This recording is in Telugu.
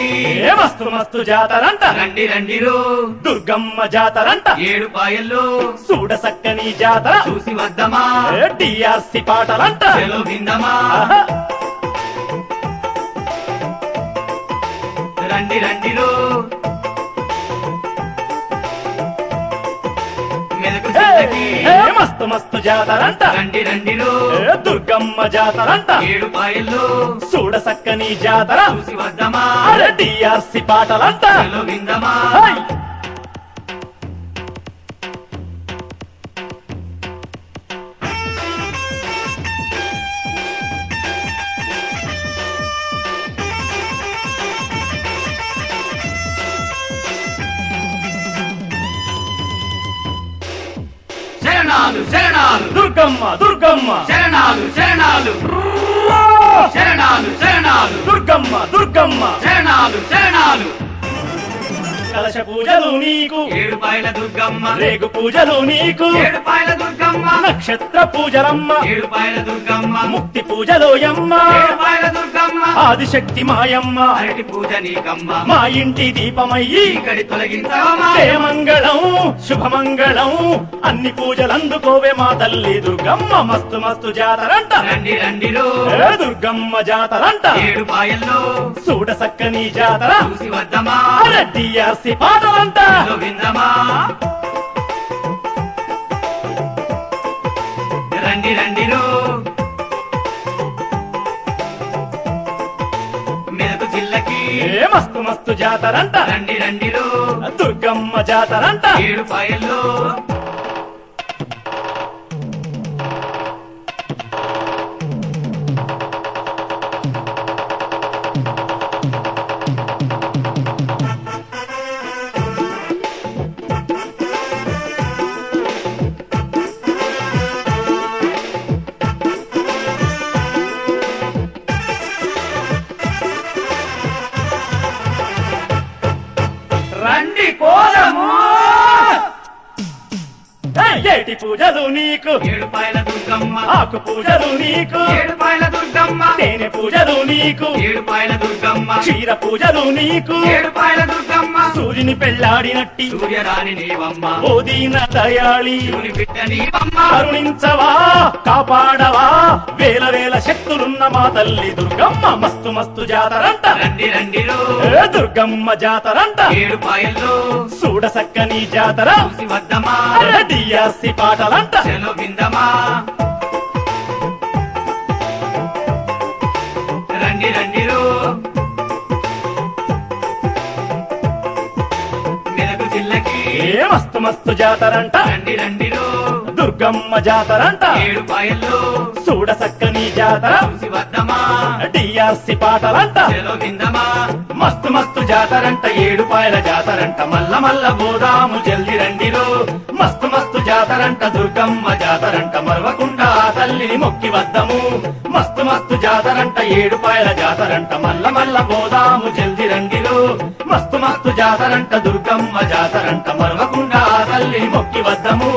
ఏ మస్తు మస్తు జాతరంట. రండి రండిరో. దుర్గమ్మ జాతరంట. ఏడు పాయల్లో. చూడ సక్కని జాతర. చూసి వద్దమా? డిఆర్సి పాటలంట. చెలో విందమా? ఆహా. రండి రండిరో. మస్తు మస్తు జాతరంట. రండి రండిరో ఏ దుర్గమ్మ జాతరంట. ఏడు పాయల్లో. చూడ సక్కని జాతర. చూసి వద్దమా? పాటలంట. విందమా? శరణాలు శరణాలు. దుర్గమ్మ దుర్గమ్మ. శరణాలు శరణాలు. శరణాలు శరణాలు. దుర్గమ్మ దుర్గమ్మ. శరణాలు శరణాలు. కలశ పూజలు నీకు. ఏడు పాయల దుర్గమ్మ. రేగు పూజలు నీకు. ఏడు పాయల దుర్గమ్మ. నక్షత్ర పూజలమ్మ. ఏడు పాయల దుర్గమ్మ. ముక్తి పూజలు యమ్మ. ఏడు పాయల దుర్గమ్మ. ఆదిశక్తి మాయమ్మ. అరటి పూజ నీకమ్మ. మా ఇంటి దీపమయ్యి ఇక్కడి తొలగించవమ్మా. మంగళం శుభమంగళం. అన్ని పూజలందుకోవే మా తల్లి దుర్గమ్మ. మస్తు మస్తు జాతరంట. రండి రండిరో ఏ దుర్గమ్మ జాతరంట. ఏడు పాయల్లో చూడ సక్కని జాతర. చూసి వద్దమా డిఆర్సి పాటలంట చెలో విందమా రండి రండిరో మెదకు జిల్లకి ఏ మస్తు మస్తు జాతరంట. రండి రండిరో దుర్గమ్మ జాతరంట. ఏడు పాయల్లో. Ah! ఏటి పూజలు నీకు? దుర్గమ్మ. ఆకు పూజలు నీకు? దుర్గమ్మ. తేనె పూజలు నీకు? దుర్గమ్మ. క్షీర పూజలు నీకు? దుర్గమ్మ. సూర్యుని పెళ్ళాడినట్టి సూర్యరాణి నీవమ్మ. ఓ దీన దయాళి శివుని బిడ్డ నీవమ్మ. కరుణించవా కాపాడవా? వేల వేల శక్తులున్న మా తల్లి దుర్గమ్మ మస్తు మస్తు జాతరంట. రండి రండిరో ఏ దుర్గమ్మ జాతరంట. ఏడు పాయల్లో చూడ సక్కని జాతర చూసి డిఆర్సి పాటలంట. విందమా రండి రండిరో మెదకు జిల్లకి. ఏ మస్తు మస్తు జాతరంట. రండి రండిరో దుర్గమ్మ జాతరంట. ఏడు పాయల్లో. చూడ సక్కని జాతర వద్దమా? డిఆర్సి పాటలంట. విందమా మస్తు మస్తు జాతరంట ఏడు పాయల జాతరంట. మల్ల మల్ల బోదాము జల్ది రండిరో మస్తు మస్తు జాతరంట దుర్గమ్మ జాతరంట. మరవకుండా తల్లిని మొక్కి వద్దము. మస్తు మస్తు జాతరంట ఏడు పాయల జాతరంట. మల్ల మల్ల బోదాము జల్ది రండిరో మస్తు మస్తు జాతరంట దుర్గమ్మ జాతరంట. మరవకుండా తల్లిని మొక్కి వద్దము.